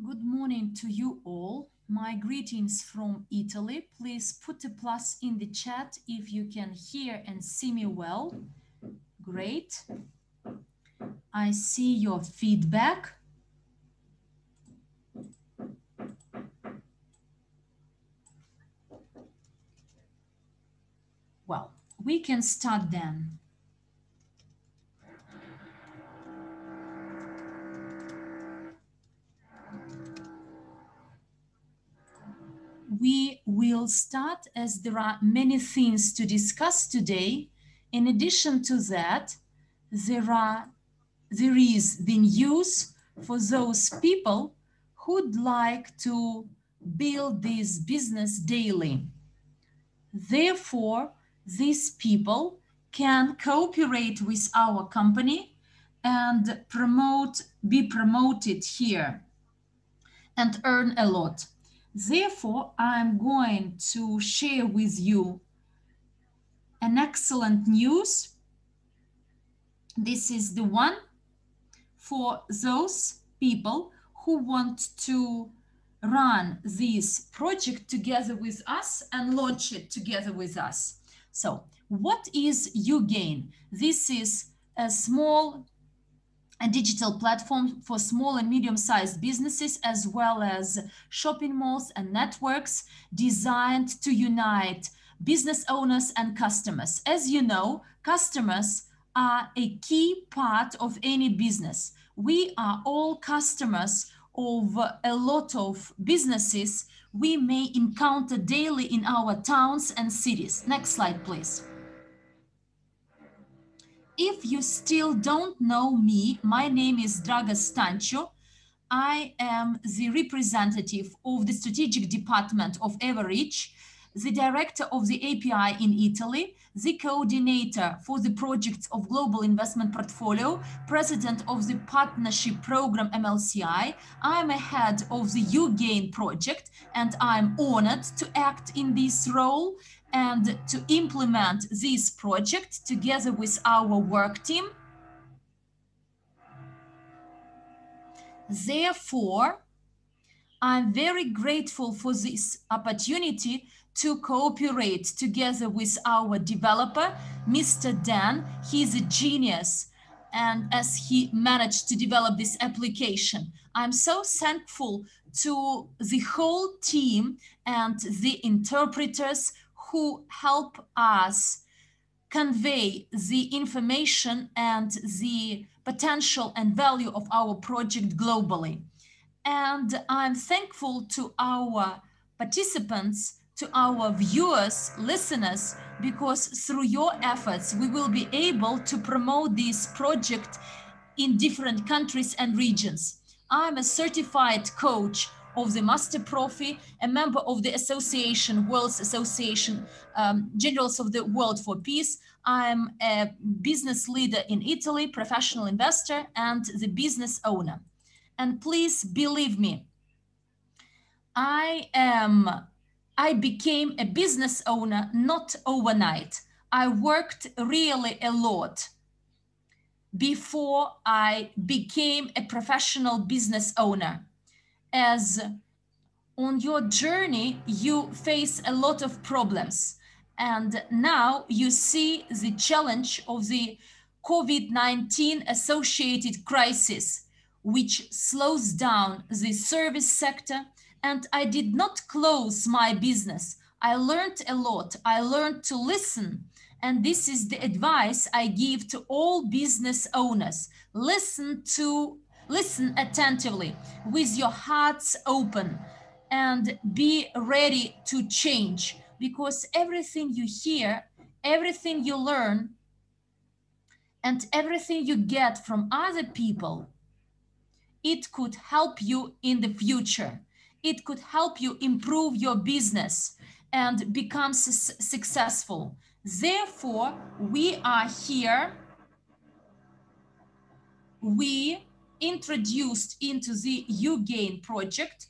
Good morning to you all. My greetings from Italy. Please put a plus in the chat if you can hear and see me well. Great. I see your feedback. Well, we can start then. We will start as there are many things to discuss today. In addition to that, there are there is the news for those people who'd like to build this business daily. Therefore, these people can cooperate with our company and promote, be promoted here and earn a lot. Therefore, I'm going to share with you an excellent news. This is the one for those people who want to run this project together with us and launch it together with us. So what is uGain? This is a small a digital platform for small and medium-sized businesses as well as shopping malls and networks designed to unite business owners and customers. As you know, customers are a key part of any business. We are all customers of a lot of businesses we may encounter daily in our towns and cities. Next slide, please. If you still don't know me, my name is Dragos Stanciu. I am the representative of the strategic department of Evorich, the director of the API in Italy, the coordinator for the projects of Global Investment Portfolio, president of the partnership program MLCI. I'm a head of the uGain project and I'm honored to act in this role and to implement this project together with our work team. Therefore, I'm very grateful for this opportunity to cooperate together with our developer, Mr. Dan. He's a genius and as he managed to develop this application. I'm so thankful to the whole team and the interpreters who help us convey the information and the potential and value of our project globally. And I'm thankful to our participants, to our viewers, listeners, because through your efforts, we will be able to promote this project in different countries and regions. I'm a certified coach of the Master Profi, a member of the Association, World's Association, um, Generals of the World for Peace. I'm a business leader in Italy, professional investor, and the business owner. And please believe me, I am, I became a business owner not overnight. I worked really a lot before I became a professional business owner as on your journey, you face a lot of problems. And now you see the challenge of the COVID 19 associated crisis, which slows down the service sector. And I did not close my business. I learned a lot. I learned to listen. And this is the advice I give to all business owners listen to Listen attentively with your hearts open and be ready to change because everything you hear, everything you learn, and everything you get from other people, it could help you in the future. It could help you improve your business and become su successful. Therefore, we are here. We introduced into the uGain project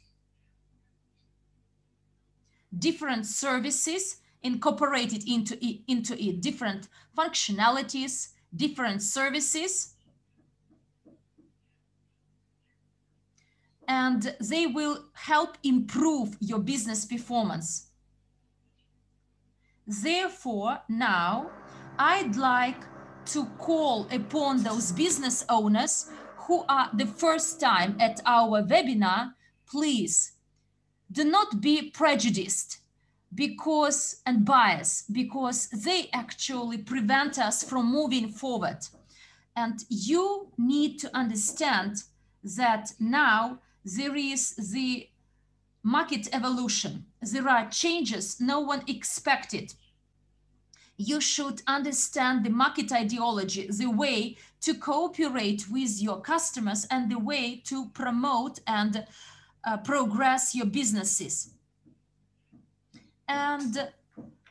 different services incorporated into it, into it different functionalities, different services. and they will help improve your business performance. Therefore, now I'd like to call upon those business owners who are the first time at our webinar, please do not be prejudiced because and biased because they actually prevent us from moving forward. And you need to understand that now there is the market evolution. There are changes no one expected. You should understand the market ideology, the way to cooperate with your customers and the way to promote and uh, progress your businesses. And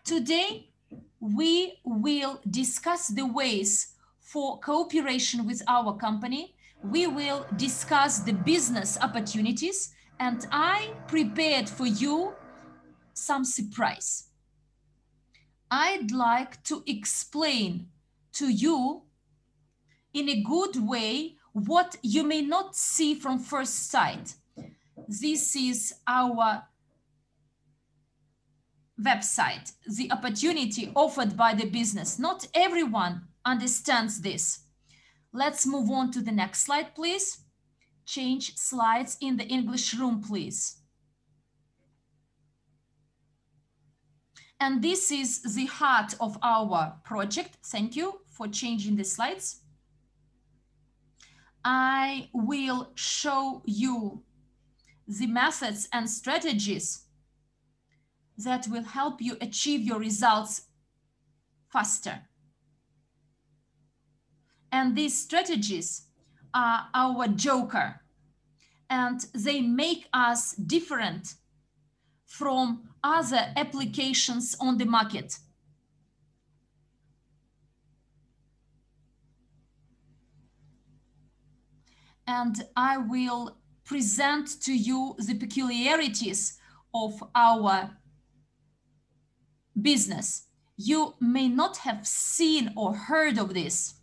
today we will discuss the ways for cooperation with our company. We will discuss the business opportunities and I prepared for you some surprise. I'd like to explain to you in a good way what you may not see from first sight. This is our website, the opportunity offered by the business. Not everyone understands this. Let's move on to the next slide, please. Change slides in the English room, please. And this is the heart of our project. Thank you for changing the slides. I will show you the methods and strategies that will help you achieve your results faster. And these strategies are our joker and they make us different from other applications on the market. And I will present to you the peculiarities of our business. You may not have seen or heard of this.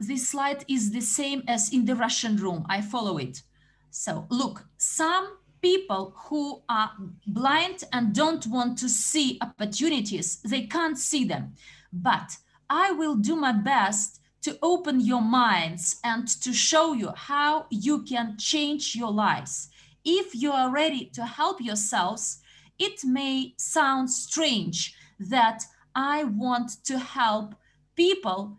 This slide is the same as in the Russian room. I follow it. So look, some people who are blind and don't want to see opportunities, they can't see them. But I will do my best to open your minds and to show you how you can change your lives. If you are ready to help yourselves, it may sound strange that I want to help people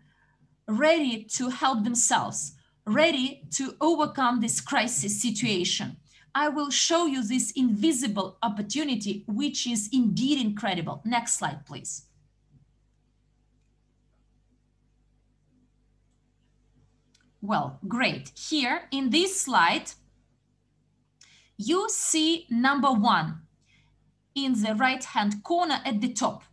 ready to help themselves, ready to overcome this crisis situation. I will show you this invisible opportunity, which is indeed incredible. Next slide, please. Well, great. Here in this slide, you see number one, in the right-hand corner at the top.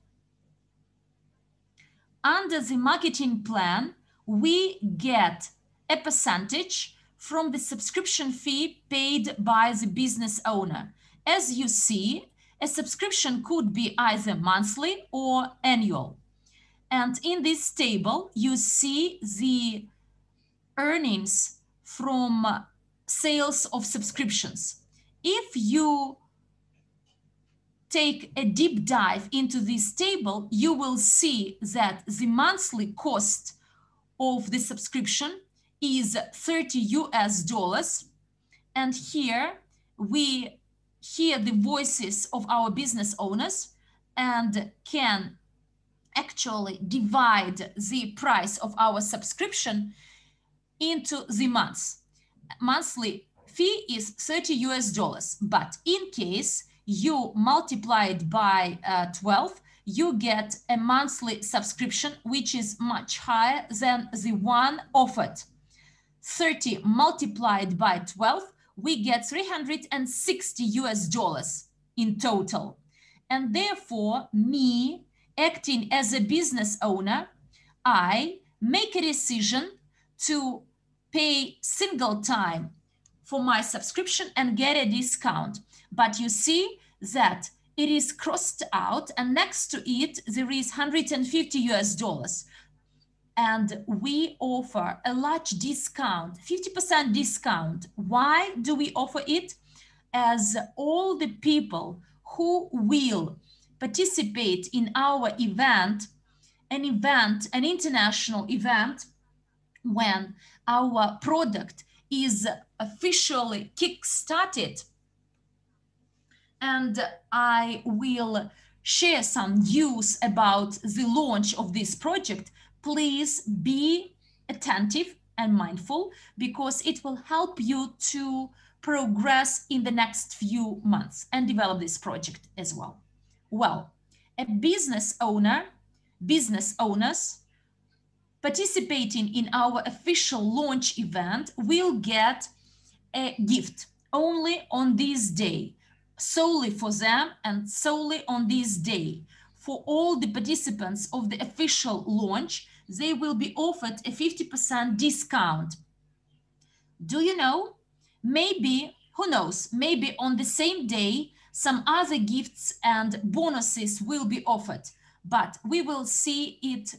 Under the marketing plan, we get a percentage from the subscription fee paid by the business owner. As you see, a subscription could be either monthly or annual. And in this table, you see the earnings from uh, sales of subscriptions. If you take a deep dive into this table, you will see that the monthly cost of the subscription is 30 US dollars. And here we hear the voices of our business owners and can actually divide the price of our subscription into the months. Monthly fee is 30 US dollars, but in case you multiply it by uh, 12, you get a monthly subscription, which is much higher than the one offered. 30 multiplied by 12, we get 360 US dollars in total. And therefore, me acting as a business owner, I make a decision to pay single time for my subscription and get a discount. But you see that it is crossed out and next to it, there is 150 US dollars. and we offer a large discount, 50% discount. Why do we offer it? As all the people who will participate in our event, an event, an international event, when our product is officially kick-started and I will share some news about the launch of this project, please be attentive and mindful because it will help you to progress in the next few months and develop this project as well. Well, a business owner, business owners participating in our official launch event will get a gift only on this day, solely for them and solely on this day. For all the participants of the official launch, they will be offered a 50% discount. Do you know? Maybe, who knows, maybe on the same day, some other gifts and bonuses will be offered, but we will see it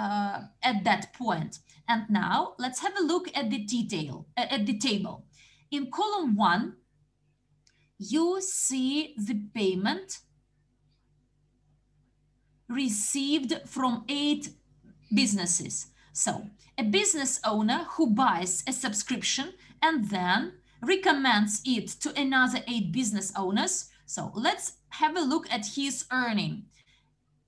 uh, at that point. And now let's have a look at the detail, uh, at the table. In column one, you see the payment received from eight businesses. So a business owner who buys a subscription and then recommends it to another eight business owners. So let's have a look at his earning.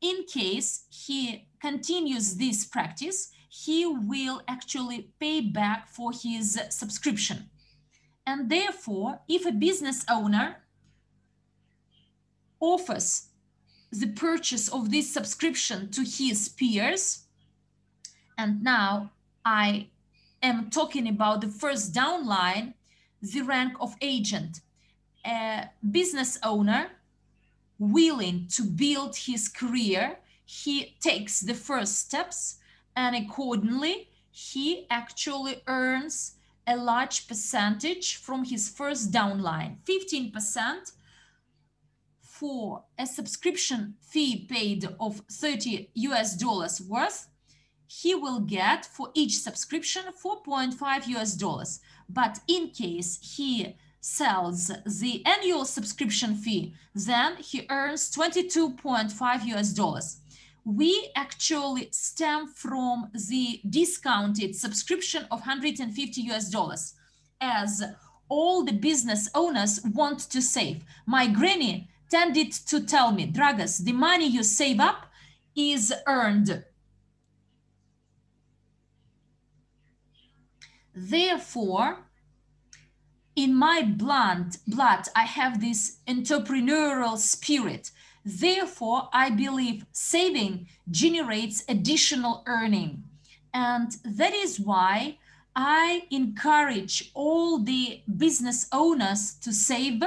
In case he continues this practice, he will actually pay back for his subscription. And therefore, if a business owner offers the purchase of this subscription to his peers, and now I am talking about the first downline, the rank of agent, a business owner willing to build his career, he takes the first steps and accordingly, he actually earns a large percentage from his first downline, 15% for a subscription fee paid of 30 US dollars worth, he will get for each subscription 4.5 US dollars. But in case he sells the annual subscription fee, then he earns 22.5 US dollars. We actually stem from the discounted subscription of 150 US dollars as all the business owners want to save. My granny tended to tell me, Dragos, the money you save up is earned Therefore, in my blood, blood, I have this entrepreneurial spirit. Therefore, I believe saving generates additional earning. And that is why I encourage all the business owners to save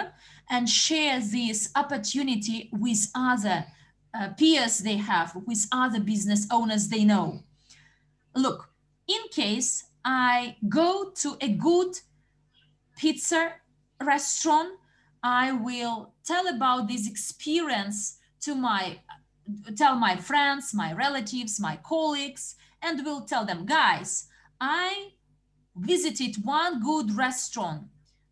and share this opportunity with other uh, peers they have, with other business owners they know. Look, in case I go to a good pizza restaurant, I will tell about this experience to my tell my friends, my relatives, my colleagues, and will tell them, guys, I visited one good restaurant.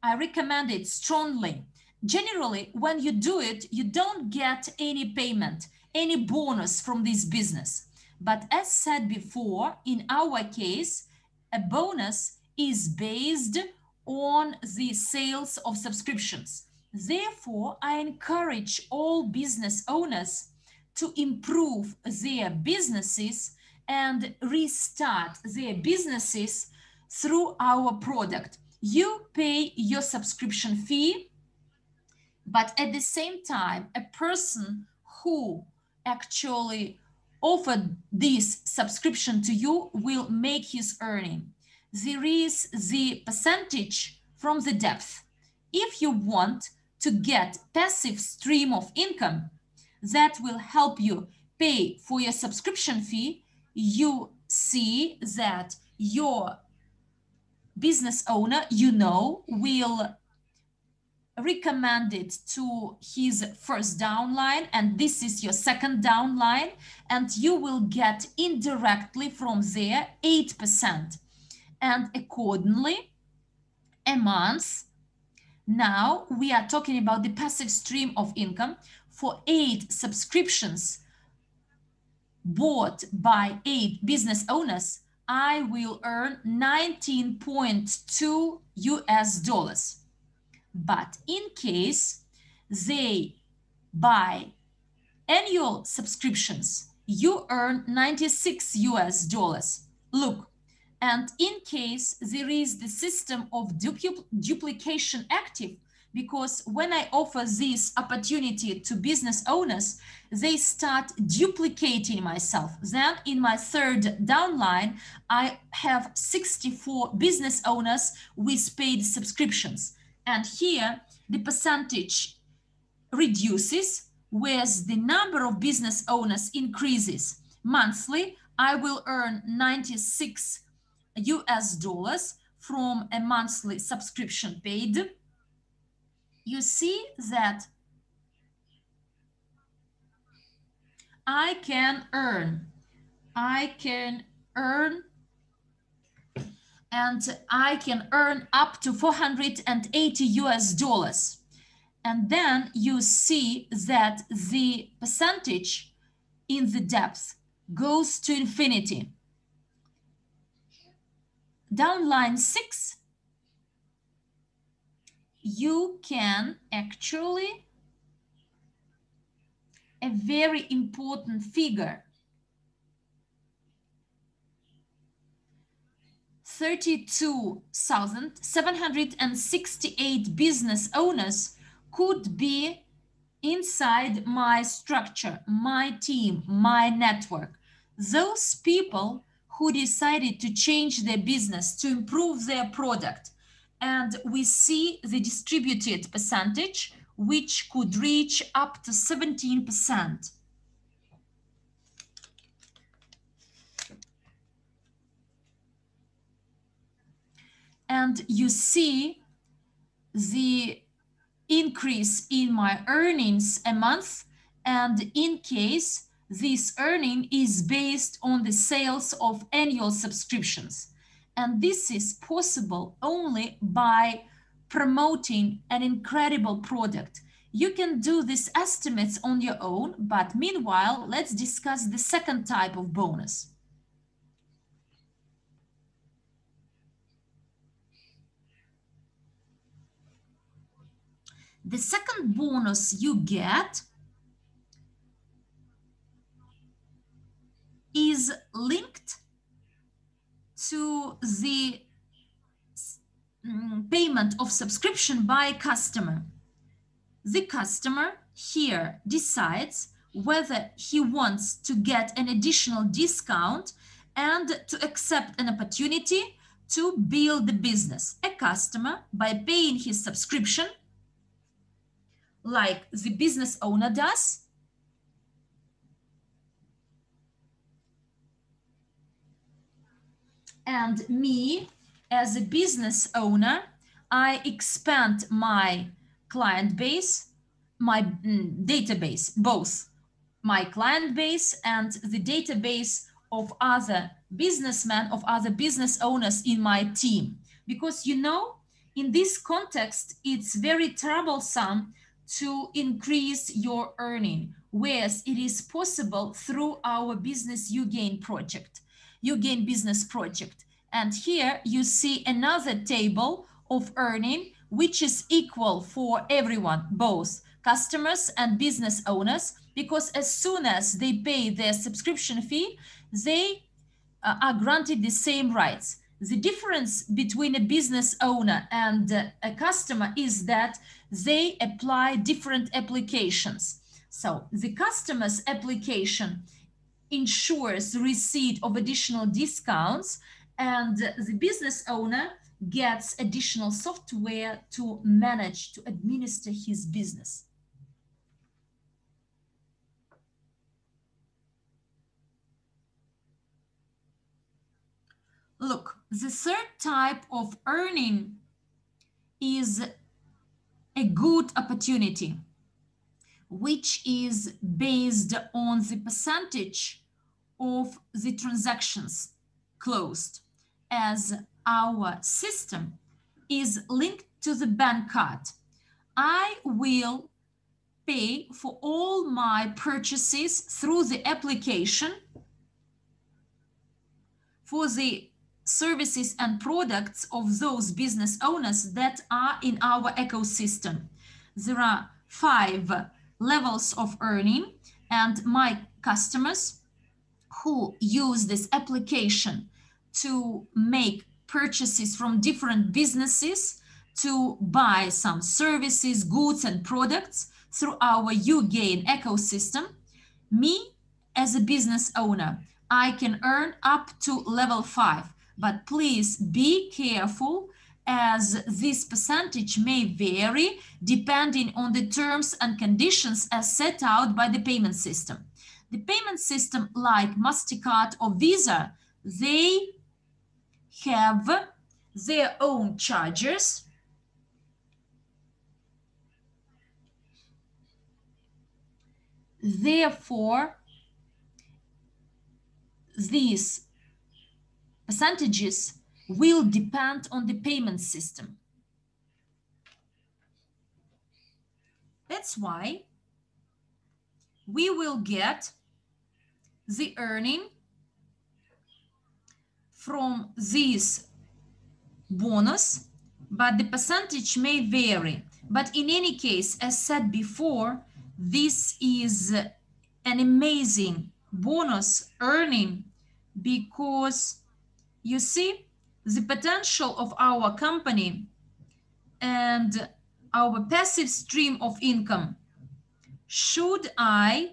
I recommend it strongly. Generally, when you do it, you don't get any payment, any bonus from this business. But as said before, in our case, a bonus is based on the sales of subscriptions. Therefore, I encourage all business owners to improve their businesses and restart their businesses through our product. You pay your subscription fee, but at the same time, a person who actually offered this subscription to you will make his earning. There is the percentage from the depth. If you want to get passive stream of income that will help you pay for your subscription fee, you see that your business owner, you know, will recommend it to his first downline and this is your second downline and you will get indirectly from there 8% and accordingly a month now we are talking about the passive stream of income for eight subscriptions bought by eight business owners I will earn 19.2 US dollars but in case they buy annual subscriptions, you earn 96 US dollars. Look, and in case there is the system of dupl duplication active, because when I offer this opportunity to business owners, they start duplicating myself. Then in my third downline, I have 64 business owners with paid subscriptions. And here the percentage reduces, whereas the number of business owners increases. Monthly, I will earn 96 US dollars from a monthly subscription paid. You see that I can earn, I can earn and I can earn up to 480 US dollars. And then you see that the percentage in the depth goes to infinity. Down line six, you can actually, a very important figure 32,768 business owners could be inside my structure, my team, my network. Those people who decided to change their business, to improve their product. And we see the distributed percentage, which could reach up to 17%. and you see the increase in my earnings a month and in case this earning is based on the sales of annual subscriptions. And this is possible only by promoting an incredible product. You can do these estimates on your own but meanwhile let's discuss the second type of bonus. The second bonus you get is linked to the mm, payment of subscription by customer. The customer here decides whether he wants to get an additional discount and to accept an opportunity to build the business. A customer, by paying his subscription, like the business owner does. And me, as a business owner, I expand my client base, my mm, database, both my client base and the database of other businessmen, of other business owners in my team. Because you know, in this context, it's very troublesome to increase your earning, whereas it is possible through our business uGain project, uGain business project. And here you see another table of earning, which is equal for everyone, both customers and business owners, because as soon as they pay their subscription fee, they uh, are granted the same rights. The difference between a business owner and uh, a customer is that they apply different applications. So the customer's application ensures receipt of additional discounts and the business owner gets additional software to manage, to administer his business. Look, the third type of earning is a good opportunity, which is based on the percentage of the transactions closed as our system is linked to the bank card. I will pay for all my purchases through the application for the services and products of those business owners that are in our ecosystem. There are five levels of earning and my customers who use this application to make purchases from different businesses to buy some services, goods and products through our uGain ecosystem. Me as a business owner, I can earn up to level five, but please be careful as this percentage may vary depending on the terms and conditions as set out by the payment system. The payment system like MasterCard or Visa, they have their own charges. Therefore, these percentages will depend on the payment system. That's why we will get the earning from this bonus, but the percentage may vary. But in any case, as said before, this is an amazing bonus earning because you see the potential of our company and our passive stream of income. Should I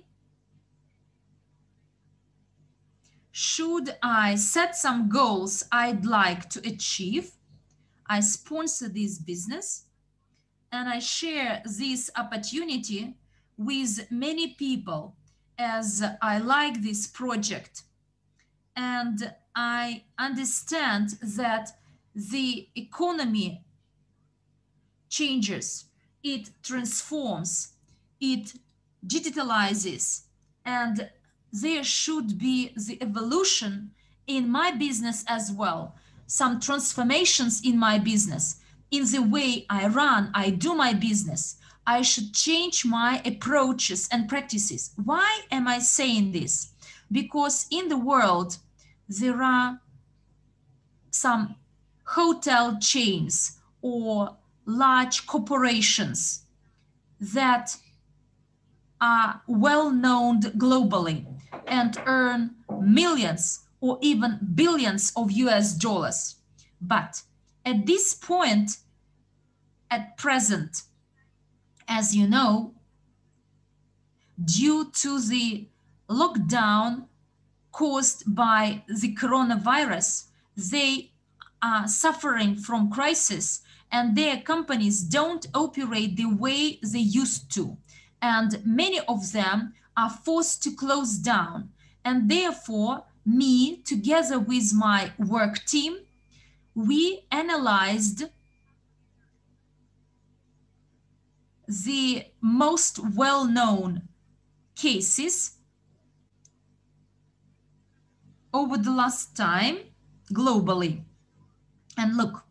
should I set some goals I'd like to achieve? I sponsor this business and I share this opportunity with many people as I like this project. And I understand that the economy changes, it transforms, it digitalizes, and there should be the evolution in my business as well, some transformations in my business, in the way I run, I do my business. I should change my approaches and practices. Why am I saying this? Because in the world, there are some hotel chains or large corporations that are well known globally and earn millions or even billions of US dollars. But at this point, at present, as you know, due to the lockdown caused by the coronavirus, they are suffering from crisis and their companies don't operate the way they used to. And many of them are forced to close down. And therefore, me, together with my work team, we analyzed the most well-known cases over the last time globally. And look,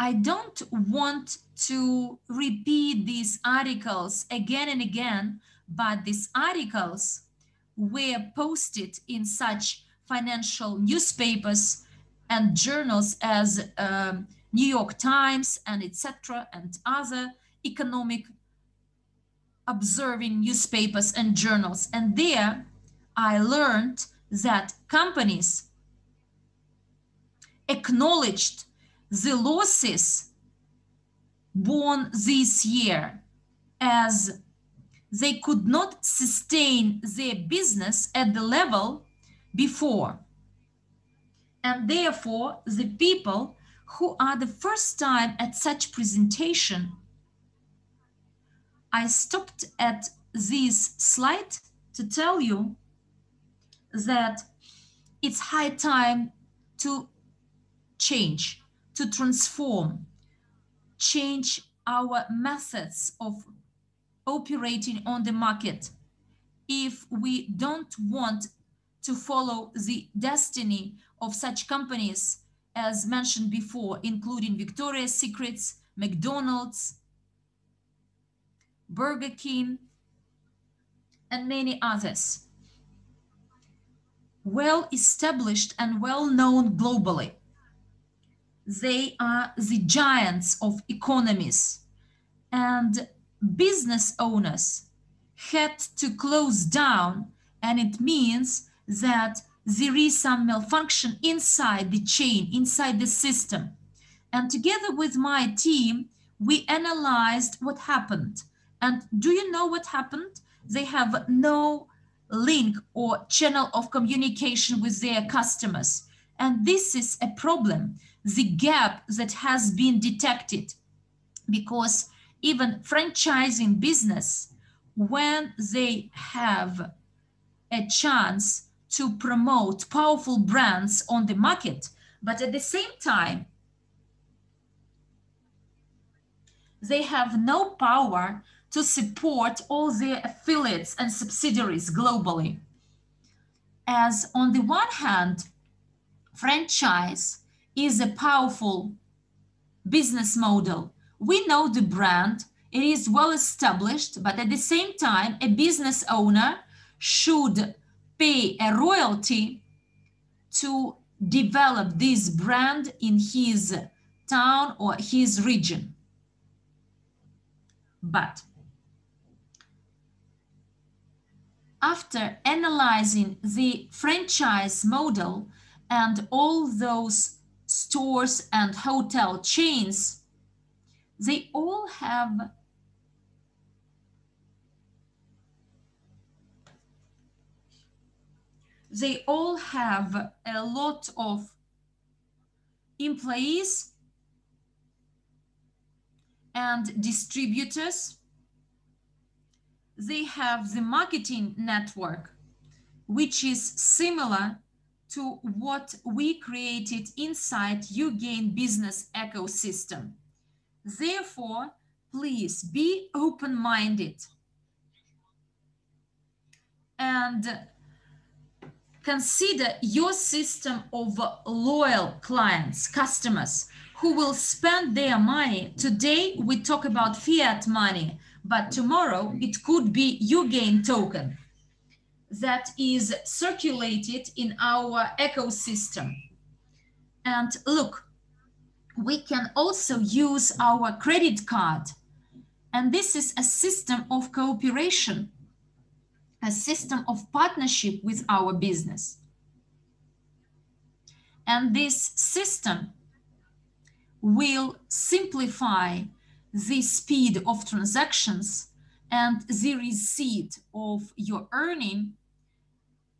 I don't want to repeat these articles again and again, but these articles were posted in such financial newspapers and journals as um, New York Times and etc. and other economic observing newspapers and journals. And there I learned that companies acknowledged the losses born this year as they could not sustain their business at the level before. And therefore, the people who are the first time at such presentation, I stopped at this slide to tell you that it's high time to change, to transform, change our methods of operating on the market if we don't want to follow the destiny of such companies as mentioned before, including Victoria's Secrets, McDonald's, Burger King, and many others. Well established and well known globally. They are the giants of economies and business owners had to close down and it means that there is some malfunction inside the chain, inside the system. And together with my team, we analyzed what happened. And do you know what happened? They have no link or channel of communication with their customers. And this is a problem, the gap that has been detected. Because even franchising business, when they have a chance to promote powerful brands on the market, but at the same time, they have no power to support all their affiliates and subsidiaries globally. As on the one hand, franchise is a powerful business model. We know the brand, it is well established, but at the same time, a business owner should pay a royalty to develop this brand in his town or his region. But after analyzing the franchise model and all those stores and hotel chains, they all have they all have a lot of employees and distributors. They have the marketing network, which is similar to what we created inside uGain business ecosystem. Therefore, please be open-minded and consider your system of loyal clients, customers who will spend their money. Today, we talk about fiat money, but tomorrow it could be uGain token that is circulated in our ecosystem. And look, we can also use our credit card. And this is a system of cooperation a system of partnership with our business. And this system will simplify the speed of transactions and the receipt of your earning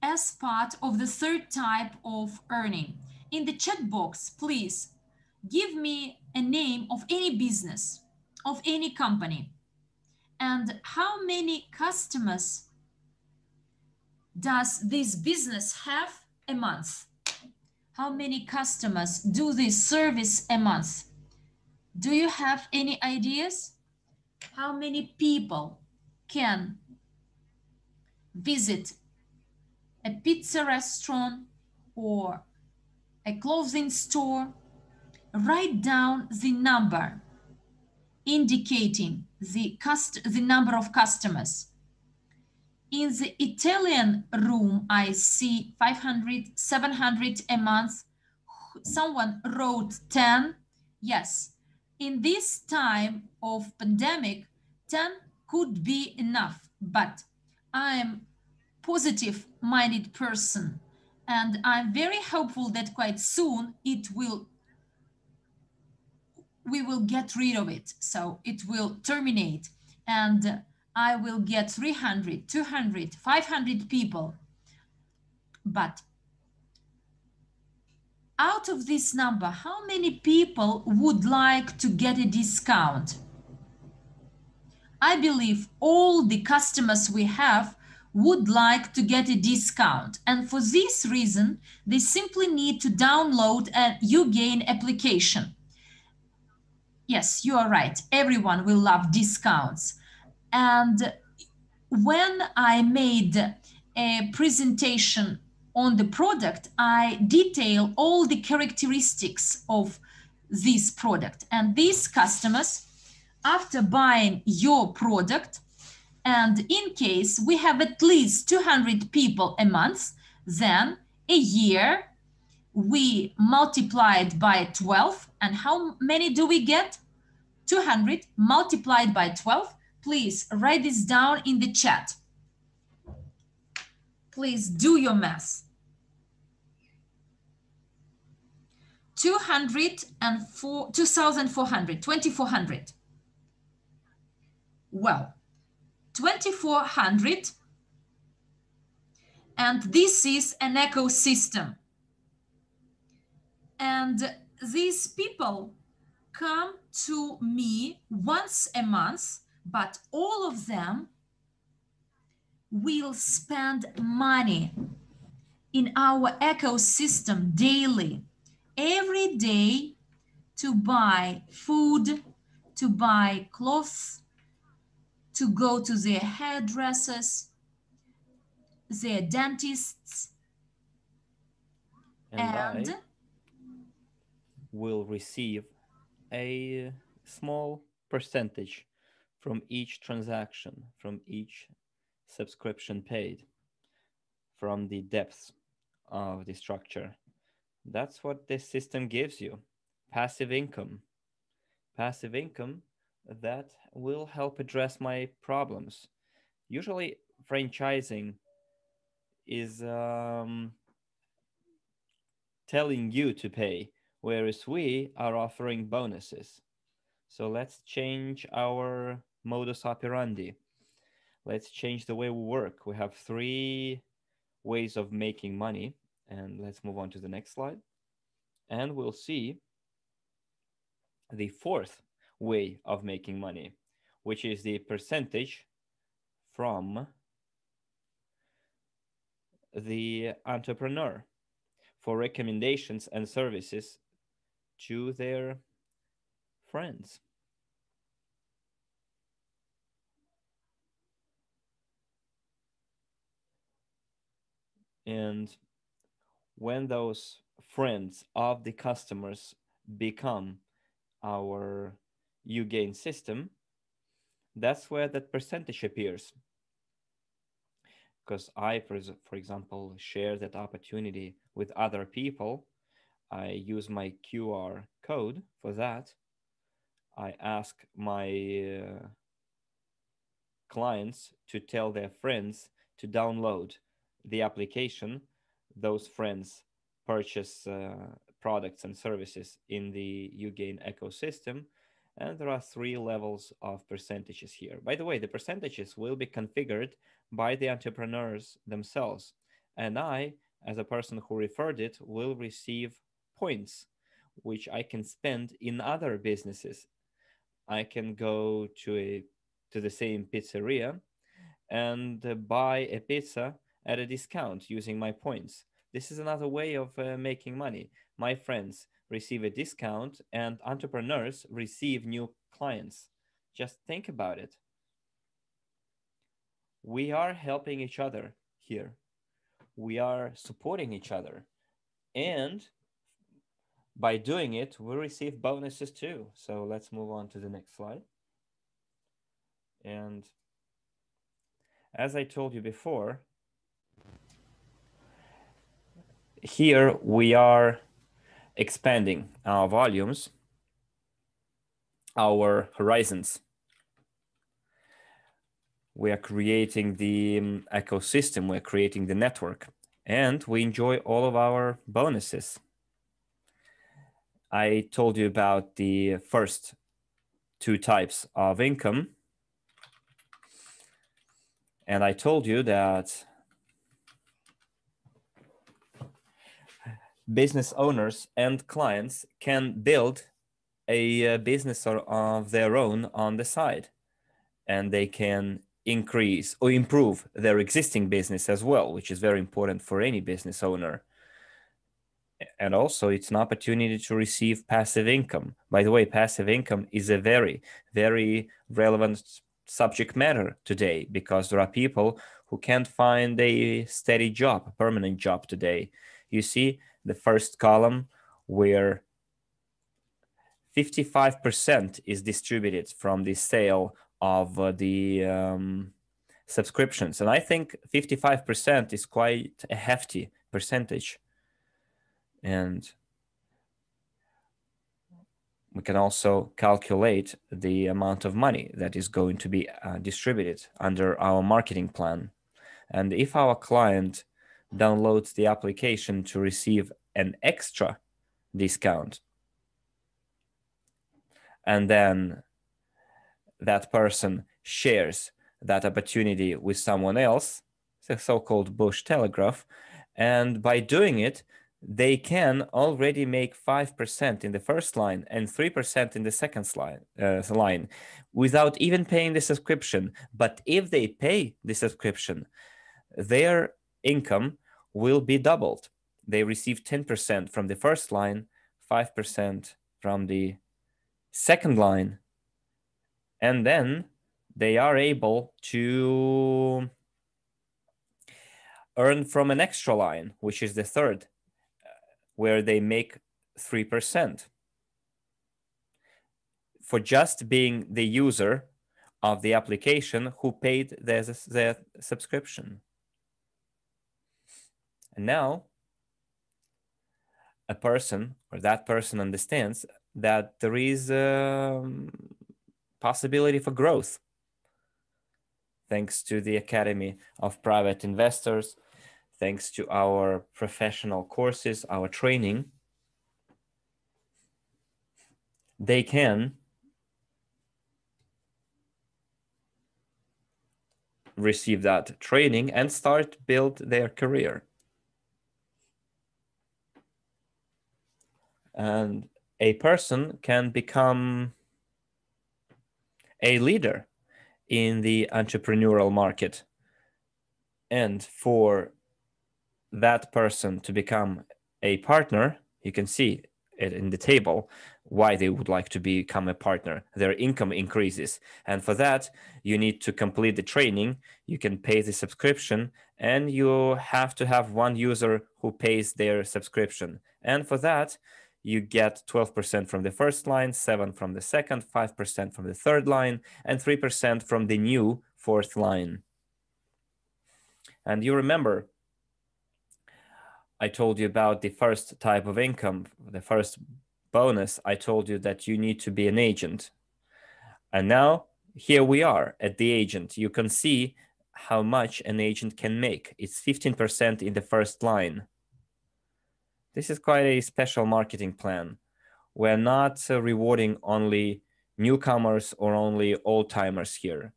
as part of the third type of earning. In the chat box, please give me a name of any business, of any company, and how many customers does this business have a month? How many customers do this service a month? Do you have any ideas? How many people can visit a pizza restaurant or a clothing store? Write down the number indicating the, the number of customers in the Italian room, I see 500, 700 a month. Someone wrote 10. Yes, in this time of pandemic, 10 could be enough, but I'm positive minded person and I'm very hopeful that quite soon it will we will get rid of it. So it will terminate and I will get 300, 200, 500 people. But out of this number, how many people would like to get a discount? I believe all the customers we have would like to get a discount. And for this reason, they simply need to download a uGain application. yes, you are right. Everyone will love discounts. And when I made a presentation on the product, I detail all the characteristics of this product. And these customers, after buying your product, and in case we have at least 200 people a month, then a year we multiplied by 12. And how many do we get? 200 multiplied by 12. Please write this down in the chat. Please do your math. 204, 2,400, 2,400. Well, 2,400 and this is an ecosystem. And these people come to me once a month, but all of them will spend money in our ecosystem daily, every day to buy food, to buy clothes, to go to their hairdressers, their dentists, and, and will receive a small percentage from each transaction, from each subscription paid, from the depths of the structure. That's what this system gives you passive income. Passive income that will help address my problems. Usually, franchising is um, telling you to pay, whereas we are offering bonuses. So let's change our modus operandi. Let's change the way we work. We have three ways of making money. And let's move on to the next slide. And we'll see the fourth way of making money, which is the percentage from the entrepreneur for recommendations and services to their friends. And when those friends of the customers become our UGain system, that's where that percentage appears. Because I, for example, share that opportunity with other people I use my QR code for that. I ask my uh, clients to tell their friends to download the application. Those friends purchase uh, products and services in the UGain ecosystem. And there are three levels of percentages here. By the way, the percentages will be configured by the entrepreneurs themselves. And I, as a person who referred it, will receive points which I can spend in other businesses. I can go to a to the same pizzeria and buy a pizza at a discount using my points. This is another way of uh, making money. My friends receive a discount and entrepreneurs receive new clients. Just think about it. We are helping each other here. We are supporting each other. And by doing it, we receive bonuses too. So let's move on to the next slide. And as I told you before, here we are expanding our volumes, our horizons. We are creating the um, ecosystem, we're creating the network, and we enjoy all of our bonuses. I told you about the first two types of income. And I told you that business owners and clients can build a uh, business of their own on the side and they can increase or improve their existing business as well which is very important for any business owner and also it's an opportunity to receive passive income. By the way, passive income is a very, very relevant subject matter today because there are people who can't find a steady job, a permanent job today. You see the first column where 55% is distributed from the sale of uh, the um, subscriptions. And I think 55% is quite a hefty percentage. And we can also calculate the amount of money that is going to be uh, distributed under our marketing plan. And if our client downloads the application to receive an extra discount, and then that person shares that opportunity with someone else, the so-called Bush telegraph, and by doing it, they can already make 5% in the first line and 3% in the second line, uh, line without even paying the subscription. But if they pay the subscription, their income will be doubled. They receive 10% from the first line, 5% from the second line, and then they are able to earn from an extra line, which is the third, where they make 3%. For just being the user of the application who paid their, their subscription. And now, a person or that person understands that there is a possibility for growth thanks to the Academy of Private Investors, thanks to our professional courses, our training, they can receive that training and start build their career. And a person can become a leader in the entrepreneurial market. And for that person to become a partner, you can see it in the table why they would like to become a partner. Their income increases. And for that, you need to complete the training. You can pay the subscription, and you have to have one user who pays their subscription. And for that, you get 12% from the first line, 7 from the second, 5% from the third line, and 3% from the new fourth line. And you remember, I told you about the first type of income, the first bonus. I told you that you need to be an agent. And now here we are at the agent. You can see how much an agent can make. It's 15% in the first line. This is quite a special marketing plan. We're not uh, rewarding only newcomers or only old timers here.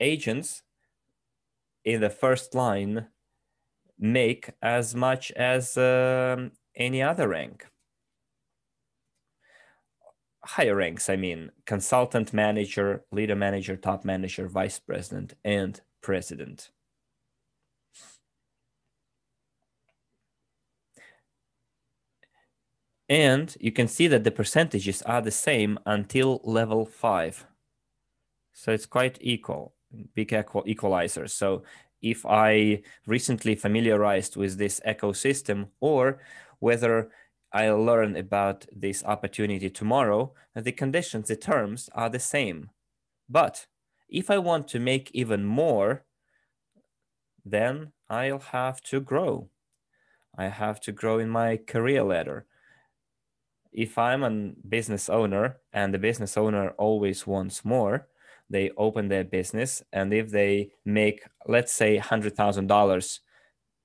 Agents in the first line make as much as um, any other rank. Higher ranks, I mean, consultant manager, leader manager, top manager, vice president, and president. And you can see that the percentages are the same until level five. So it's quite equal, big equalizer. So if I recently familiarized with this ecosystem or whether I learn about this opportunity tomorrow, the conditions, the terms are the same. But if I want to make even more, then I'll have to grow. I have to grow in my career ladder if I'm a business owner and the business owner always wants more, they open their business. And if they make, let's say, $100,000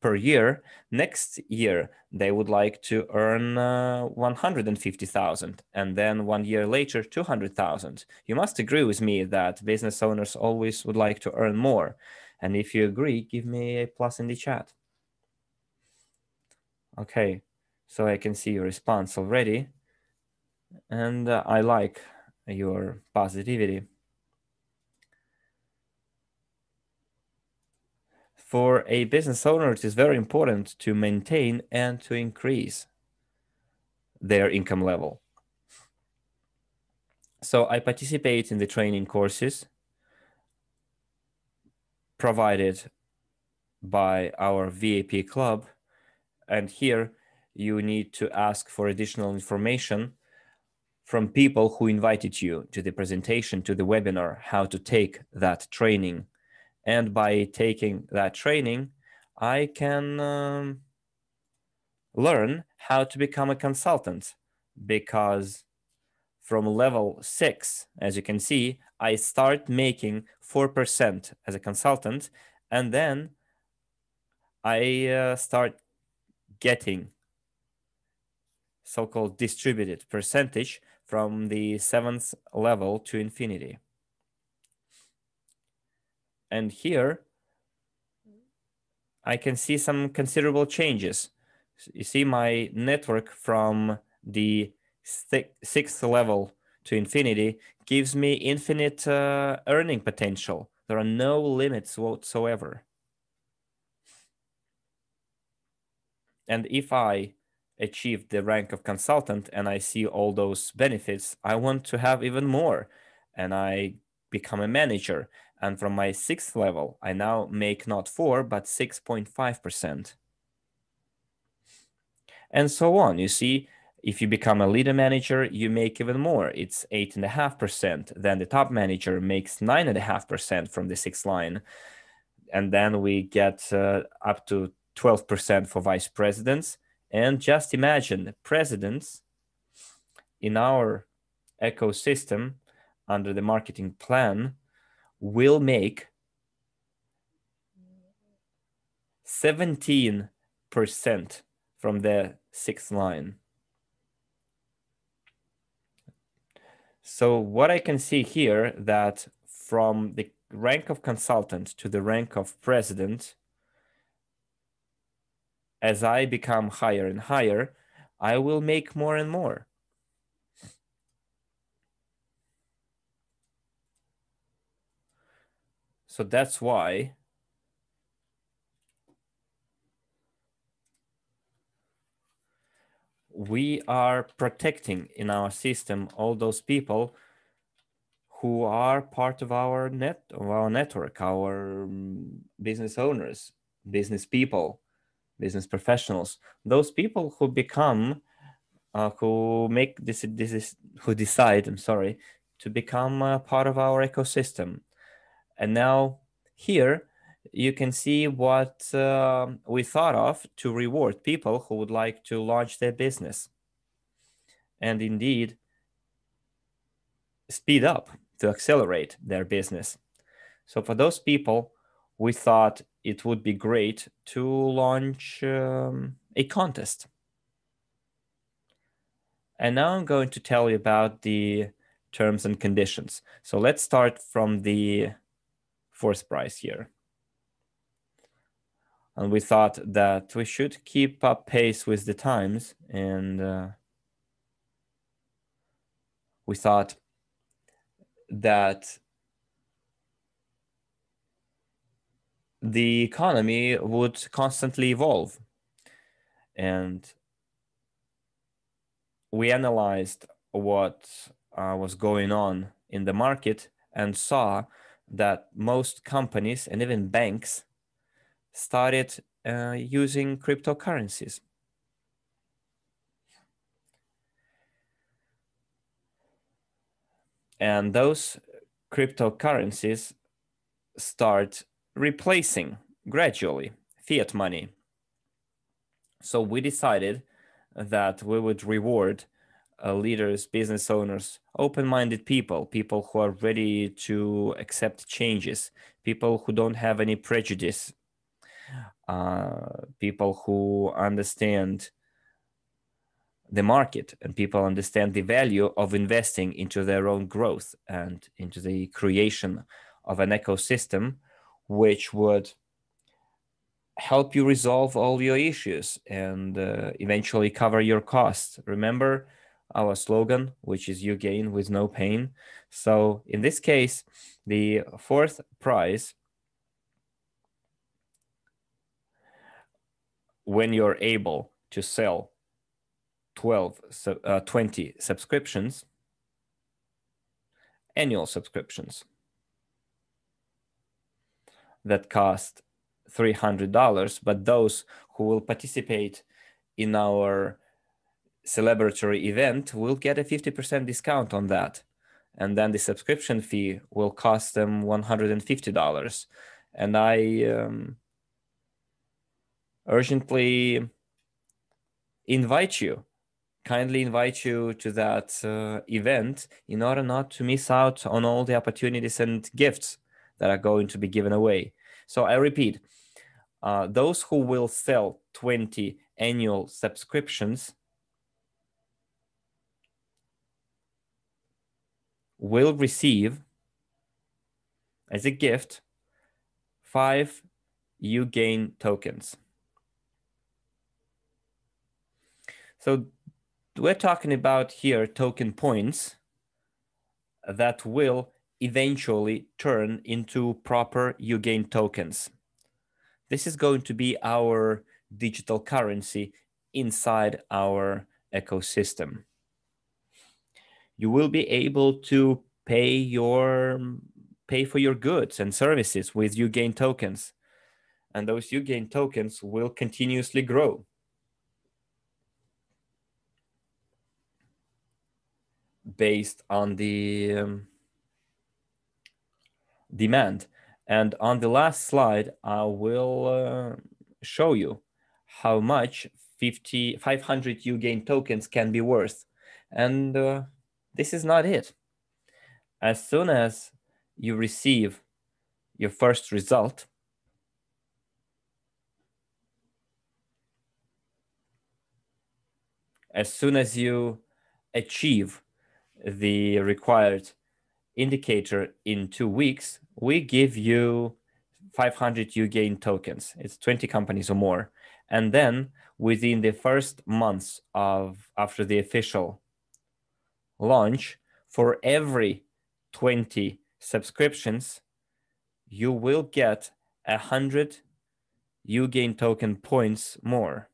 per year, next year they would like to earn uh, 150,000 and then one year later 200,000. You must agree with me that business owners always would like to earn more. And if you agree, give me a plus in the chat. Okay, so I can see your response already and uh, I like your positivity. for a business owner, it is very important to maintain and to increase their income level. So I participate in the training courses provided by our VAP club. And here you need to ask for additional information from people who invited you to the presentation, to the webinar, how to take that training. And by taking that training, I can um, learn how to become a consultant because from level six, as you can see, I start making 4% as a consultant, and then I uh, start getting so-called distributed percentage from the seventh level to infinity. And here, I can see some considerable changes. You see my network from the sixth level to infinity gives me infinite uh, earning potential. There are no limits whatsoever. And if I achieve the rank of consultant and I see all those benefits, I want to have even more. And I become a manager. And from my sixth level, I now make not four, but 6.5%. And so on. You see, if you become a leader manager, you make even more. It's 8.5%. Then the top manager makes 9.5% from the sixth line. And then we get uh, up to 12% for vice presidents. And just imagine presidents in our ecosystem under the marketing plan will make 17% from the sixth line. So what I can see here that from the rank of consultant to the rank of president, as I become higher and higher, I will make more and more. So that's why we are protecting in our system all those people who are part of our net of our network our mm, business owners business people business professionals those people who become uh, who make this this is who decide i'm sorry to become a part of our ecosystem and now here you can see what uh, we thought of to reward people who would like to launch their business and indeed speed up to accelerate their business. So for those people, we thought it would be great to launch um, a contest. And now I'm going to tell you about the terms and conditions. So let's start from the fourth prize here and we thought that we should keep up pace with the times and uh, we thought that the economy would constantly evolve and we analyzed what uh, was going on in the market and saw that most companies and even banks started uh, using cryptocurrencies. And those cryptocurrencies start replacing gradually fiat money. So we decided that we would reward uh, leaders, business owners, open minded people, people who are ready to accept changes, people who don't have any prejudice uh, people who understand the market and people understand the value of investing into their own growth and into the creation of an ecosystem which would help you resolve all your issues and uh, eventually cover your costs. Remember our slogan which is you gain with no pain? So in this case the fourth prize when you're able to sell 12 uh, 20 subscriptions annual subscriptions that cost $300 but those who will participate in our celebratory event will get a 50% discount on that. And then the subscription fee will cost them $150 and i um, urgently invite you kindly invite you to that uh, event in order not to miss out on all the opportunities and gifts that are going to be given away. So I repeat, uh, those who will sell 20 annual subscriptions will receive as a gift five UGAIN tokens. So we're talking about here token points that will eventually turn into proper UGAIN tokens. This is going to be our digital currency inside our ecosystem. You will be able to pay your pay for your goods and services with UGAIN tokens. And those UGAIN tokens will continuously grow. based on the um, demand. And on the last slide, I will uh, show you how much 50, 500 UGAIN tokens can be worth. And uh, this is not it. As soon as you receive your first result, as soon as you achieve the required indicator in two weeks, we give you 500 UGAIN tokens. It's 20 companies or more. And then within the first months of after the official launch, for every 20 subscriptions, you will get a hundred UGAIN token points more.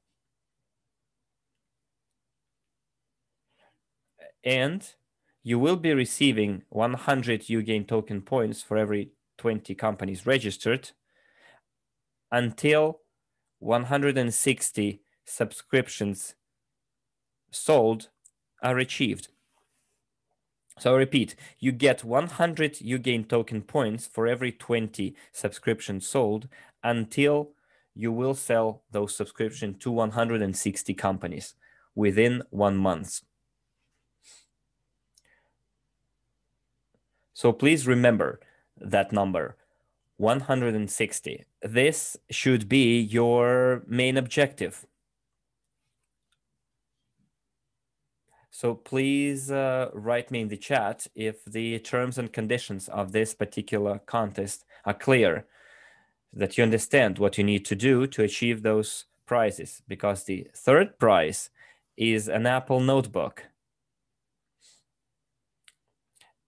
And you will be receiving 100 UGAIN token points for every 20 companies registered until 160 subscriptions sold are achieved. So I repeat, you get 100 UGAIN token points for every 20 subscriptions sold until you will sell those subscriptions to 160 companies within one month. So please remember that number 160. This should be your main objective. So please uh, write me in the chat if the terms and conditions of this particular contest are clear, that you understand what you need to do to achieve those prizes, because the third prize is an Apple notebook.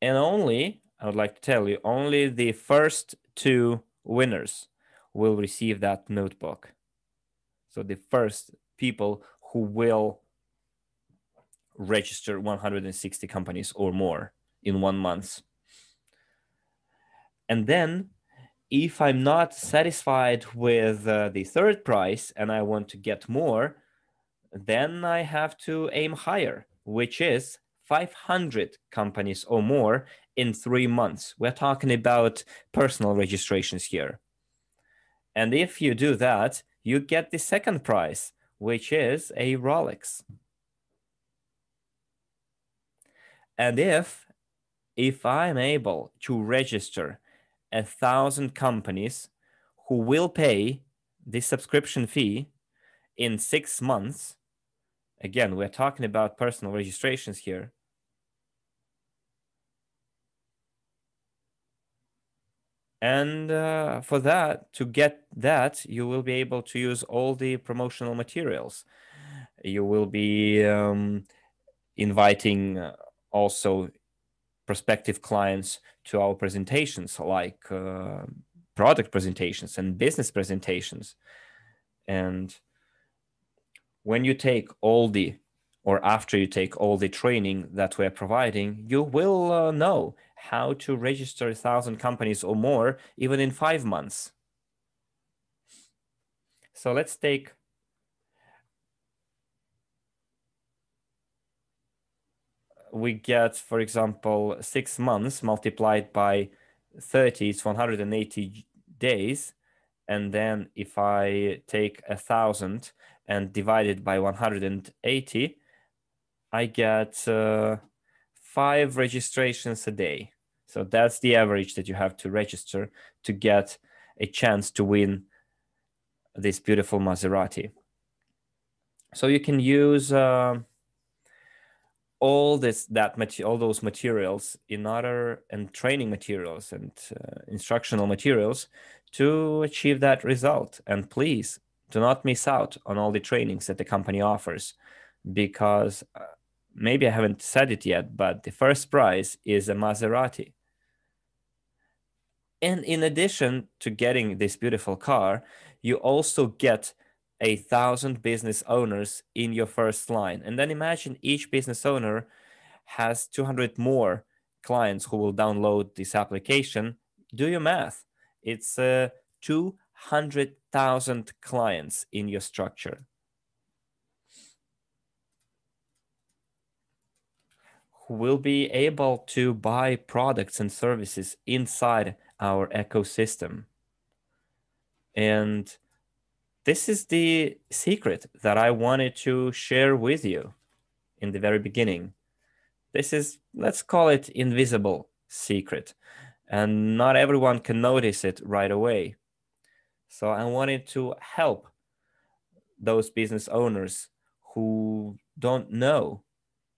And only I would like to tell you only the first two winners will receive that notebook. So the first people who will register 160 companies or more in one month. And then if I'm not satisfied with uh, the third prize and I want to get more, then I have to aim higher, which is 500 companies or more in three months. We're talking about personal registrations here. And if you do that, you get the second prize, which is a Rolex. And if if I'm able to register a thousand companies who will pay the subscription fee in six months, again, we're talking about personal registrations here. And uh, for that, to get that, you will be able to use all the promotional materials. You will be um, inviting uh, also prospective clients to our presentations, like uh, product presentations and business presentations. And when you take all the or after you take all the training that we're providing, you will uh, know how to register a thousand companies or more, even in five months. So let's take we get, for example, six months multiplied by 30 is 180 days. And then if I take a thousand and divided by 180, I get uh, five registrations a day. So that's the average that you have to register to get a chance to win this beautiful Maserati. So you can use uh, all this that all those materials in other and training materials and uh, instructional materials to achieve that result. And please do not miss out on all the trainings that the company offers because uh, maybe I haven't said it yet, but the first prize is a Maserati. And in addition to getting this beautiful car, you also get a thousand business owners in your first line. And then imagine each business owner has 200 more clients who will download this application. Do your math. It's uh, 200,000 clients in your structure. Who will be able to buy products and services inside our ecosystem. And this is the secret that I wanted to share with you in the very beginning. This is, let's call it invisible secret. And not everyone can notice it right away. So I wanted to help those business owners who don't know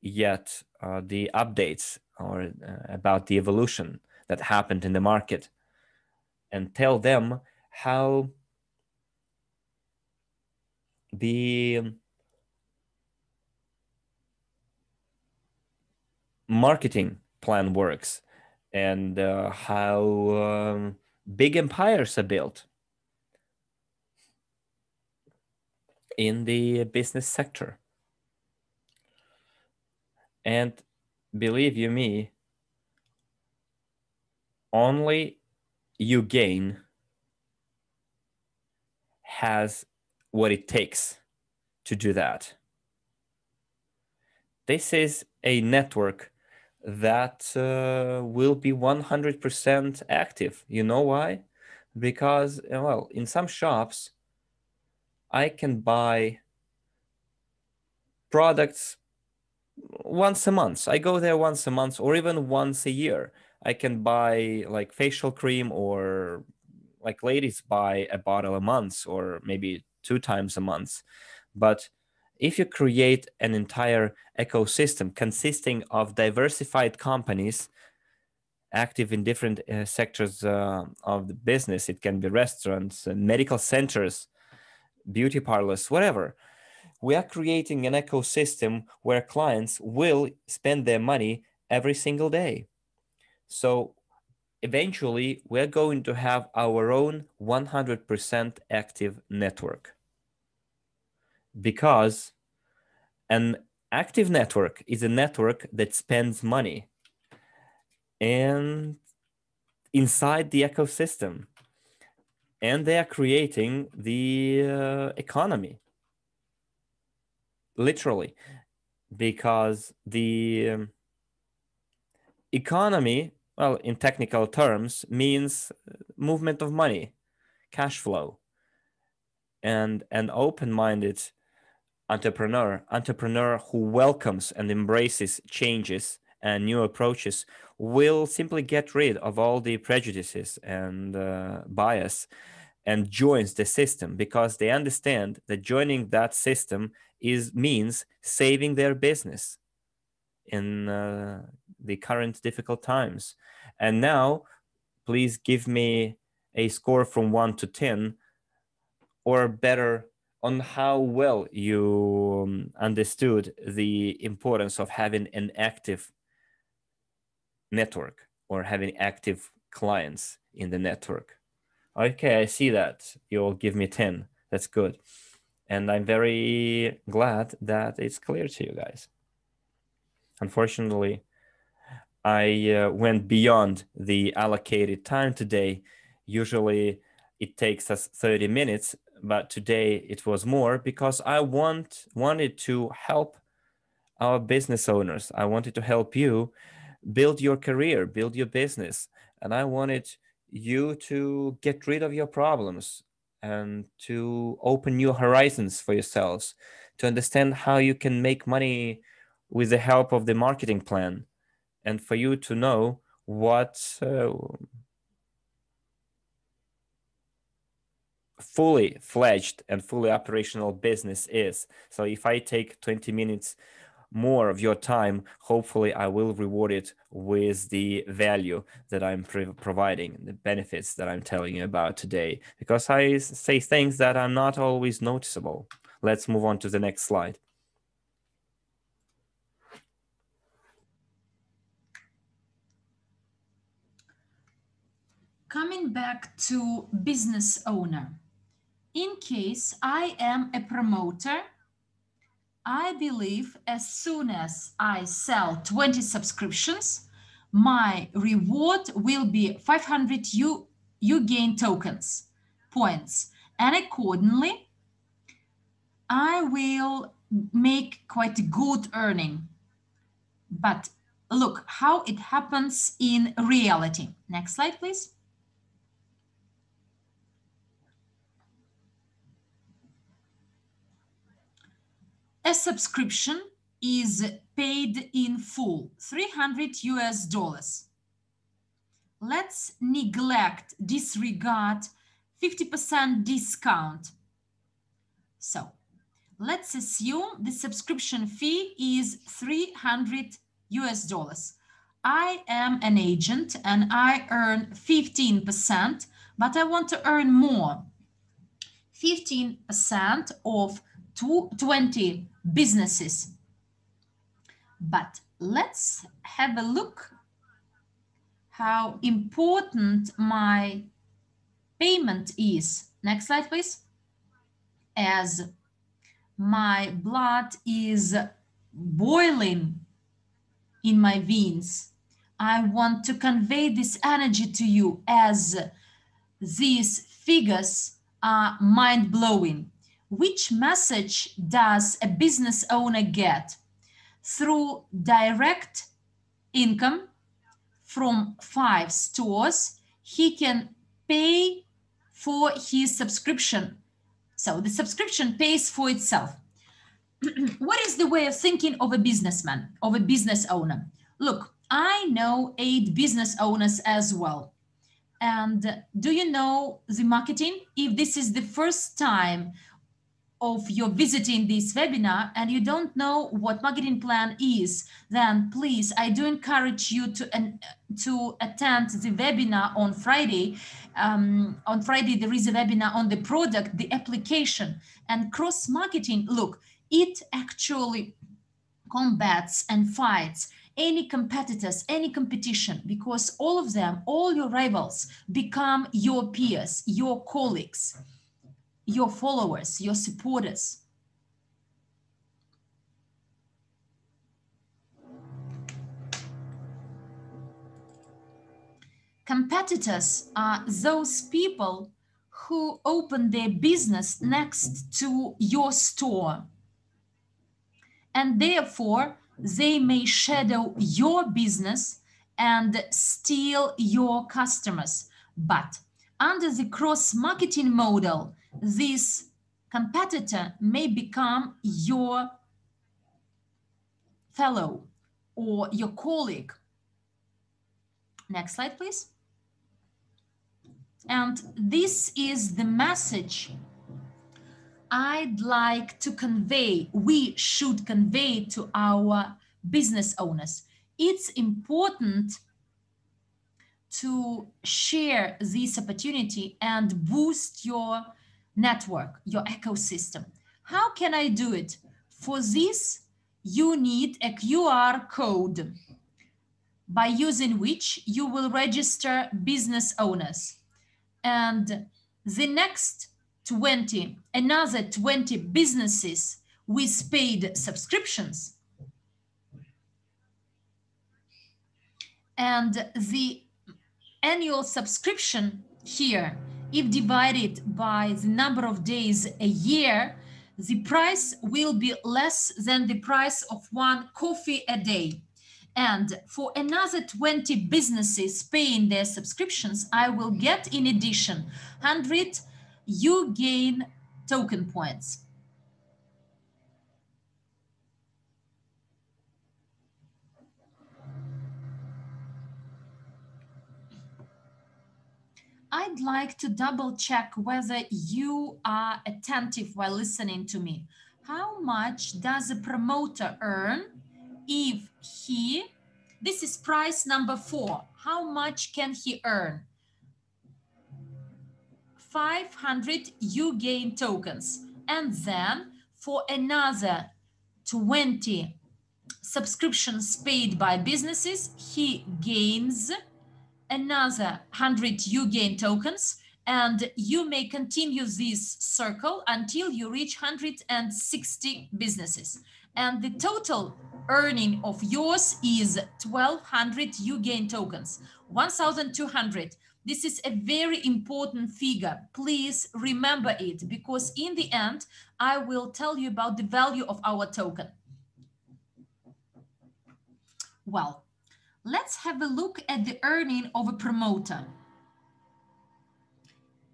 yet uh, the updates or uh, about the evolution that happened in the market and tell them how the marketing plan works and uh, how um, big empires are built in the business sector. And believe you me, only UGAIN has what it takes to do that. This is a network that uh, will be 100% active. You know why? Because, well, in some shops, I can buy products once a month. I go there once a month or even once a year. I can buy like facial cream or like ladies buy a bottle a month or maybe two times a month. But if you create an entire ecosystem consisting of diversified companies active in different uh, sectors uh, of the business, it can be restaurants, uh, medical centers, beauty parlors, whatever. We are creating an ecosystem where clients will spend their money every single day. So eventually, we're going to have our own 100% active network because an active network is a network that spends money and inside the ecosystem and they are creating the uh, economy. Literally. Because the um, economy well in technical terms means movement of money cash flow. And an open-minded entrepreneur, entrepreneur who welcomes and embraces changes and new approaches will simply get rid of all the prejudices and uh, bias and joins the system because they understand that joining that system is means saving their business in uh, the current difficult times. And now please give me a score from 1 to 10 or better on how well you um, understood the importance of having an active network or having active clients in the network. Okay, I see that. You'll give me 10. That's good. And I'm very glad that it's clear to you guys. Unfortunately, I uh, went beyond the allocated time today. Usually it takes us 30 minutes, but today it was more because I want wanted to help our business owners. I wanted to help you build your career, build your business, and I wanted you to get rid of your problems and to open new horizons for yourselves, to understand how you can make money with the help of the marketing plan, and for you to know what uh, fully fledged and fully operational business is. So if I take 20 minutes more of your time, hopefully I will reward it with the value that I'm providing, the benefits that I'm telling you about today, because I say things that are not always noticeable. Let's move on to the next slide. Coming back to business owner. In case I am a promoter I believe as soon as I sell 20 subscriptions, my reward will be 500 U, gain tokens, points. And accordingly, I will make quite a good earning. But look how it happens in reality. Next slide, please. A subscription is paid in full, 300 US dollars. Let's neglect, disregard 50% discount. So let's assume the subscription fee is 300 US dollars. I am an agent and I earn 15%, but I want to earn more. 15% of 20 businesses. But let's have a look how important my payment is. Next slide, please. As my blood is boiling in my veins, I want to convey this energy to you as these figures are mind blowing which message does a business owner get? Through direct income from five stores, he can pay for his subscription. So the subscription pays for itself. what is the way of thinking of a businessman, of a business owner? Look, I know eight business owners as well. And do you know the marketing? If this is the first time of your visiting this webinar and you don't know what marketing plan is, then please, I do encourage you to, uh, to attend the webinar on Friday. Um, on Friday, there is a webinar on the product, the application and cross marketing. Look, it actually combats and fights any competitors, any competition, because all of them, all your rivals become your peers, your colleagues your followers, your supporters. Competitors are those people who open their business next to your store. And therefore, they may shadow your business and steal your customers. But under the cross marketing model, this competitor may become your fellow or your colleague. Next slide, please. And this is the message I'd like to convey, we should convey to our business owners. It's important to share this opportunity and boost your network, your ecosystem. How can I do it? For this, you need a QR code by using which you will register business owners. And the next 20, another 20 businesses with paid subscriptions. And the annual subscription here, if divided by the number of days a year, the price will be less than the price of one coffee a day. And for another 20 businesses paying their subscriptions, I will get in addition 100 uGain token points. I'd like to double check whether you are attentive while listening to me. How much does a promoter earn if he, this is price number four, how much can he earn? 500 uGain tokens. And then for another 20 subscriptions paid by businesses, he gains another 100 uGain tokens and you may continue this circle until you reach 160 businesses. And the total earning of yours is 1200 uGain tokens, 1200. This is a very important figure. Please remember it because in the end, I will tell you about the value of our token. Well, let's have a look at the earning of a promoter.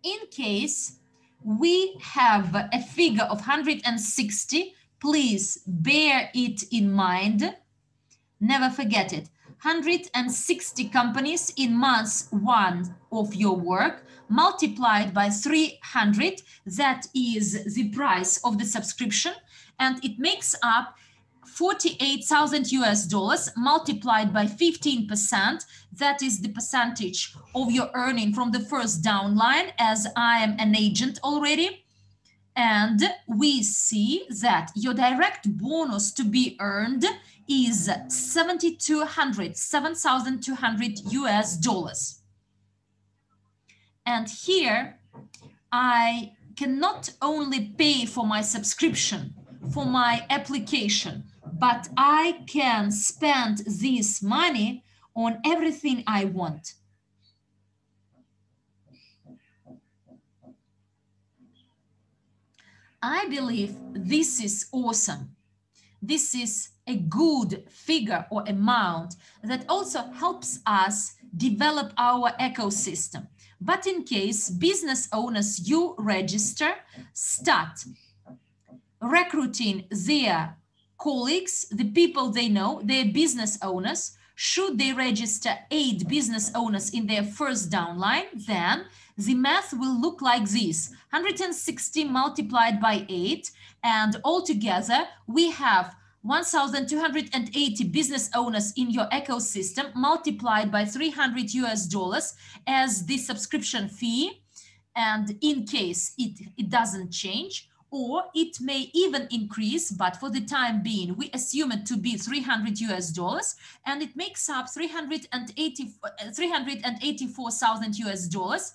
In case we have a figure of 160, please bear it in mind. Never forget it. 160 companies in month one of your work multiplied by 300 that is the price of the subscription and it makes up 48,000 US dollars multiplied by 15%. That is the percentage of your earning from the first downline as I am an agent already. And we see that your direct bonus to be earned is 7,200, 7,200 US dollars. And here I can not only pay for my subscription, for my application, but I can spend this money on everything I want. I believe this is awesome. This is a good figure or amount that also helps us develop our ecosystem. But in case business owners you register start recruiting their colleagues, the people they know, their business owners, should they register eight business owners in their first downline, then the math will look like this. 160 multiplied by 8 and altogether we have 1280 business owners in your ecosystem multiplied by 300 US dollars as the subscription fee. And in case it, it doesn't change or it may even increase, but for the time being, we assume it to be 300 US dollars, and it makes up 380, 384,000 US dollars.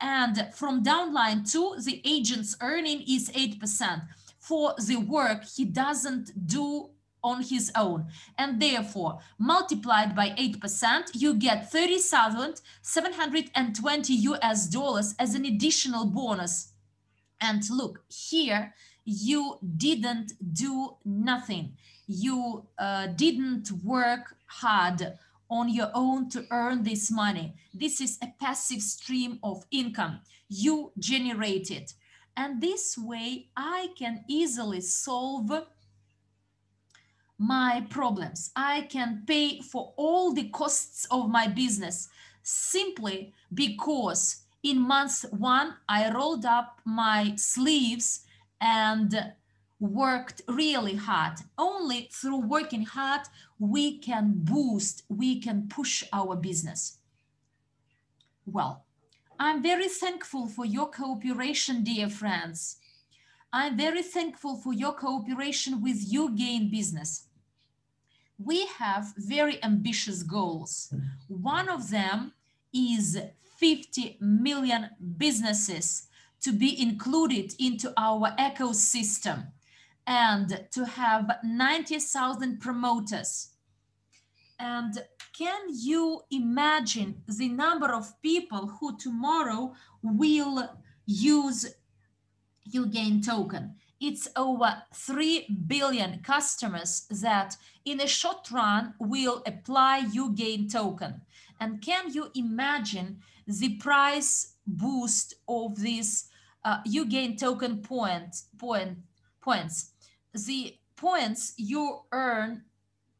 And from downline two, the agent's earning is 8% for the work he doesn't do on his own. And therefore, multiplied by 8%, you get 30,720 US dollars as an additional bonus and look, here you didn't do nothing. You uh, didn't work hard on your own to earn this money. This is a passive stream of income. You generate it. And this way, I can easily solve my problems. I can pay for all the costs of my business simply because in month one, I rolled up my sleeves and worked really hard. Only through working hard, we can boost, we can push our business. Well, I'm very thankful for your cooperation, dear friends. I'm very thankful for your cooperation with uGain Business. We have very ambitious goals. One of them is 50 million businesses to be included into our ecosystem and to have 90,000 promoters. And can you imagine the number of people who tomorrow will use uGain token? It's over 3 billion customers that in a short run will apply uGain token. And can you imagine the price boost of this uh, gain token point, point, points? The points you earn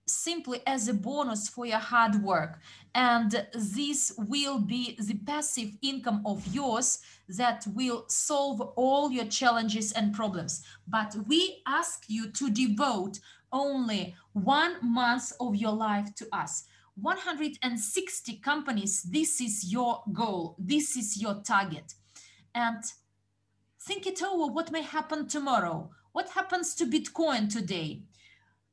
simply as a bonus for your hard work. And this will be the passive income of yours that will solve all your challenges and problems. But we ask you to devote only one month of your life to us. 160 companies, this is your goal, this is your target. And think it over what may happen tomorrow. What happens to Bitcoin today?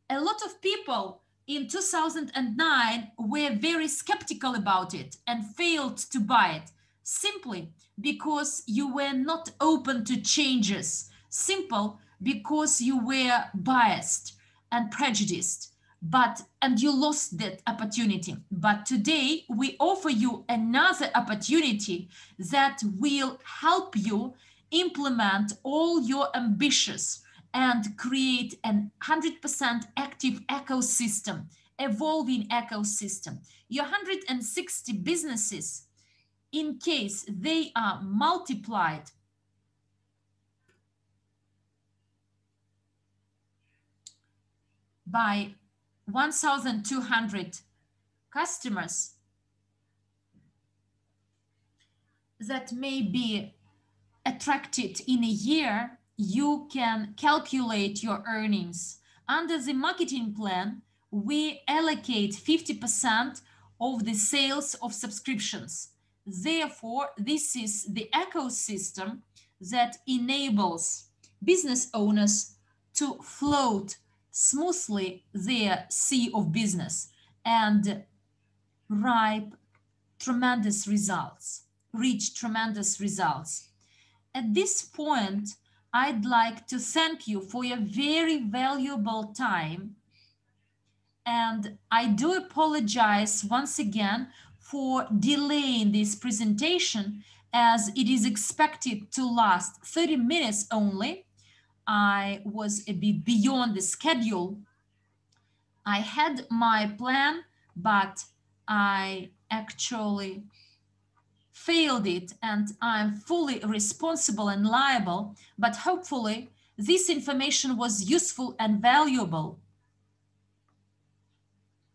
A lot of people in 2009 were very skeptical about it and failed to buy it simply because you were not open to changes, simple because you were biased and prejudiced but and you lost that opportunity. But today we offer you another opportunity that will help you implement all your ambitions and create an 100% active ecosystem evolving ecosystem. Your 160 businesses in case they are multiplied by 1,200 customers that may be attracted in a year, you can calculate your earnings. Under the marketing plan, we allocate 50% of the sales of subscriptions. Therefore, this is the ecosystem that enables business owners to float smoothly their sea of business and ripe tremendous results, reach tremendous results. At this point, I'd like to thank you for your very valuable time. And I do apologize once again for delaying this presentation as it is expected to last 30 minutes only I was a bit beyond the schedule. I had my plan, but I actually failed it and I'm fully responsible and liable. But hopefully, this information was useful and valuable.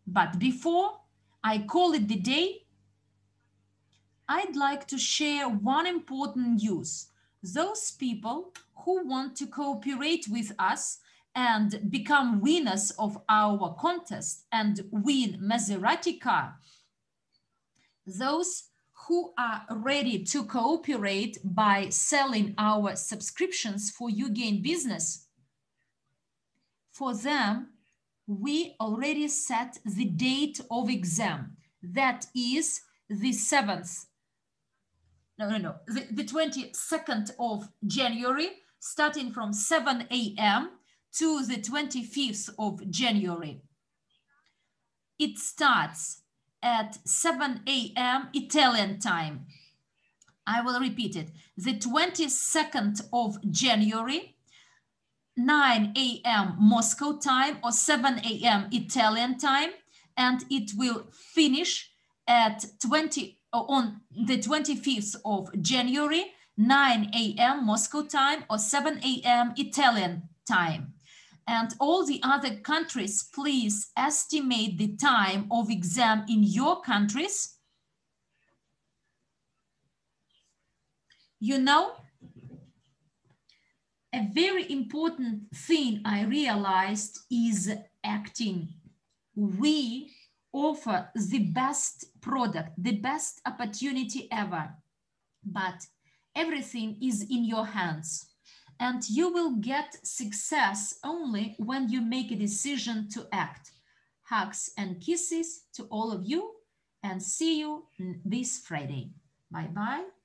But before I call it the day, I'd like to share one important news. Those people who want to cooperate with us and become winners of our contest and win Maserati car. Those who are ready to cooperate by selling our subscriptions for uGain business. For them, we already set the date of exam. That is the 7th, no, no, no, the, the 22nd of January starting from 7 a.m. to the 25th of January. It starts at 7 a.m. Italian time. I will repeat it. The 22nd of January, 9 a.m. Moscow time or 7 a.m. Italian time, and it will finish at 20 Oh, on the 25th of January 9 a.m. Moscow time or 7 a.m. Italian time. And all the other countries, please estimate the time of exam in your countries. You know, a very important thing I realized is acting. We offer the best product, the best opportunity ever, but everything is in your hands. And you will get success only when you make a decision to act. Hugs and kisses to all of you and see you this Friday. Bye bye.